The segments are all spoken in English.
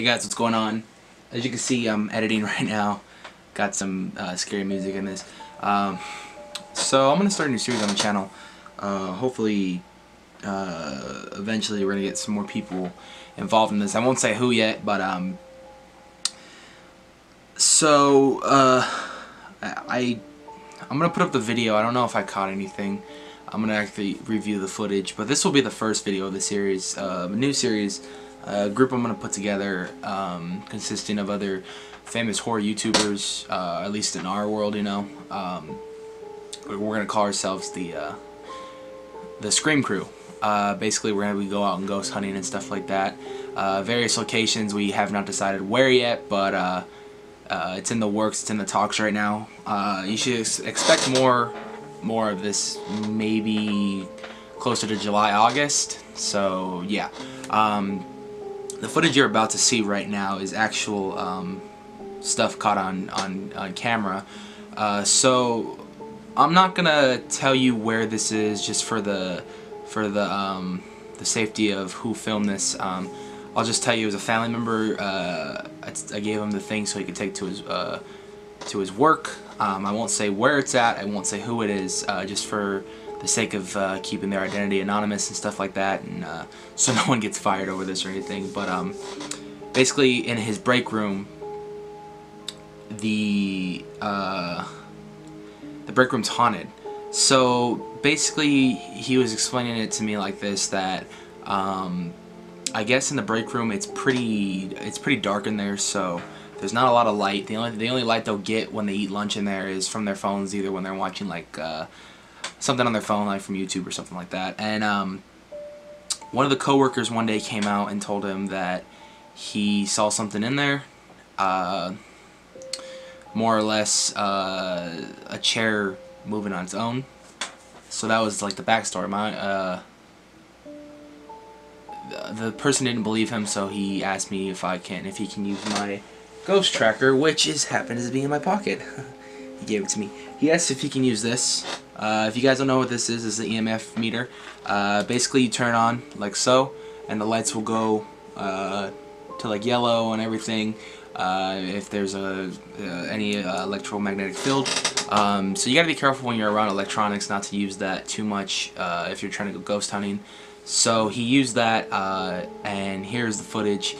Hey guys, what's going on? As you can see, I'm editing right now. Got some uh, scary music in this. Um, so I'm gonna start a new series on the channel. Uh, hopefully, uh, eventually we're gonna get some more people involved in this. I won't say who yet, but um, so uh, I I'm gonna put up the video. I don't know if I caught anything. I'm gonna actually review the footage, but this will be the first video of the series, uh, a new series, a group I'm gonna put together, um, consisting of other famous horror YouTubers, uh, at least in our world, you know. Um, we're gonna call ourselves the uh, the Scream Crew. Uh, basically, we're gonna go out and ghost hunting and stuff like that. Uh, various locations we have not decided where yet, but uh, uh, it's in the works. It's in the talks right now. You should expect more more of this maybe closer to July, August. So yeah, um, the footage you're about to see right now is actual um, stuff caught on, on, on camera. Uh, so I'm not gonna tell you where this is just for the for the um, the safety of who filmed this. Um, I'll just tell you as a family member, uh, I, I, gave him the thing so he could take to his uh, to his work. Um, I won't say where it's at. I won't say who it is, uh, just for the sake of uh, keeping their identity anonymous and stuff like that, and uh, so no one gets fired over this or anything. But um, basically, in his break room, the uh, the break room's haunted. So basically, he was explaining it to me like this: that um, I guess in the break room, it's pretty it's pretty dark in there, so there's not a lot of light. The only the only light they'll get when they eat lunch in there is from their phones, either when they're watching like uh, something on their phone, like from YouTube or something like that. And um, one of the coworkers one day came out and told him that he saw something in there. Uh, more or less uh, a chair moving on its own. So that was like the backstory. My uh, the person didn't believe him, so he asked me if I can if he can use my ghost tracker, which is happens to be in my pocket. he gave it to me. He asked if he can use this. Uh, if you guys don't know what this is, it's the EMF meter. Uh, basically, you turn on like so, and the lights will go uh, to like yellow and everything. Uh, if there's a uh, any uh, electromagnetic field. Um, so you got to be careful when you're around electronics not to use that too much if you're trying to go ghost hunting. So he used that, and here's the footage.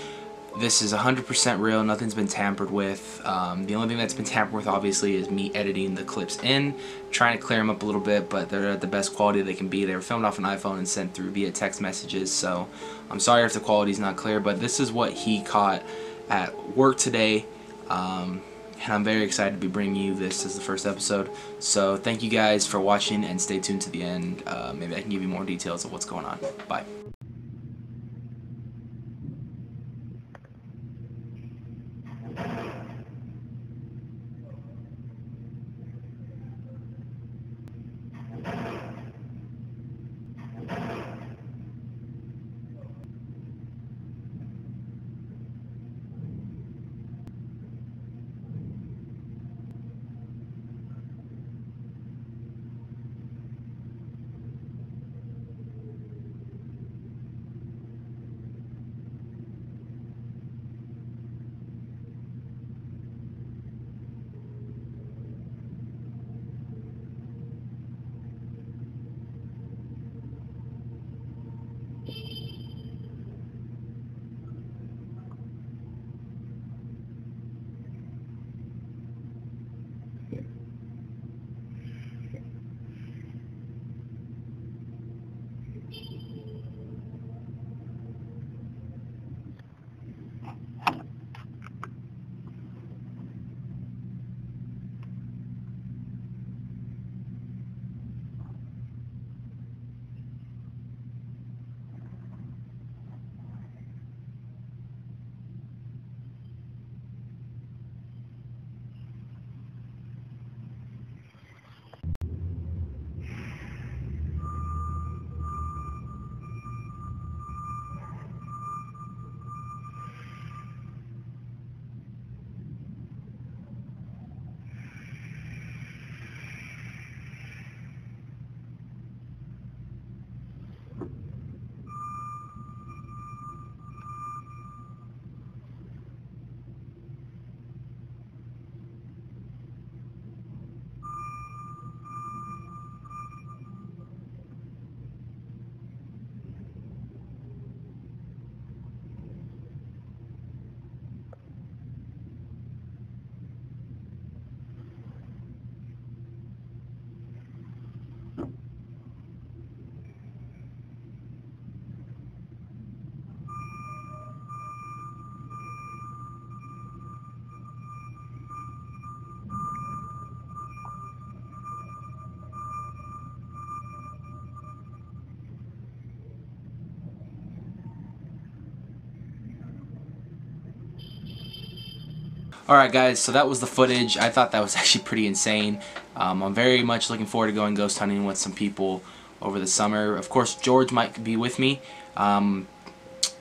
This is 100% real, nothing's been tampered with. Um, the only thing that's been tampered with obviously is me editing the clips in, trying to clear them up a little bit, but they're at the best quality they can be. They were filmed off an iPhone and sent through via text messages, so I'm sorry if the quality's not clear, but this is what he caught at work today. Um, and I'm very excited to be bringing you this as the first episode. So thank you guys for watching and stay tuned to the end. Uh, maybe I can give you more details of what's going on. Bye. Alright guys, so that was the footage. I thought that was actually pretty insane. Um, I'm very much looking forward to going ghost hunting with some people over the summer. Of course, George might be with me. Um,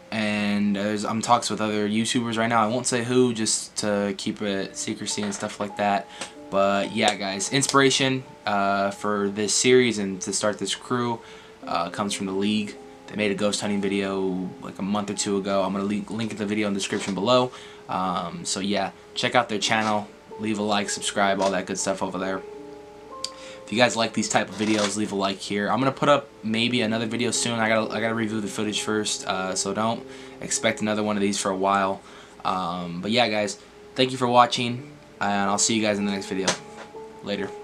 and I'm talks with other YouTubers right now. I won't say who, just to keep it secrecy and stuff like that. But yeah, guys, inspiration uh, for this series and to start this crew uh, comes from the league. They made a ghost hunting video like a month or two ago. I'm going to link the video in the description below. Um, so yeah, check out their channel. Leave a like, subscribe, all that good stuff over there. If you guys like these type of videos, leave a like here. I'm gonna put up maybe another video soon. I gotta I gotta review the footage first, uh, so don't expect another one of these for a while. Um, but yeah, guys, thank you for watching, and I'll see you guys in the next video. Later.